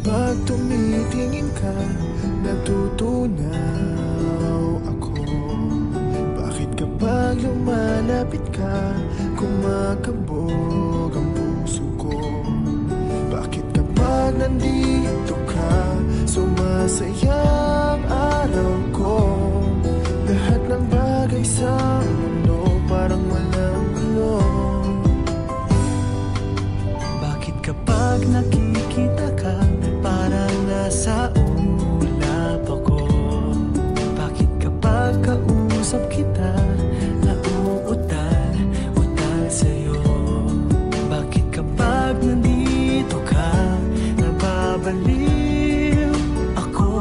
Kapag tumitingin ka, natutunaw ako. Bakit kapag lumalapit ka, kumakabog ang puso ko? Bakit kapag nandito ka, sumasaya ang araw ko? Lahat ng bagay sa mundo parang walang gulo bakit kapag nakikita kausap kita Nauutal, utal sa'yo. Bakit kapag nandito ka Nababaliw ako?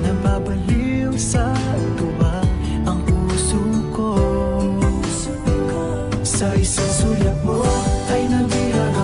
Nababaliw sa tuwa Ang puso ko? Sa isang sulat mo ay nabihan ako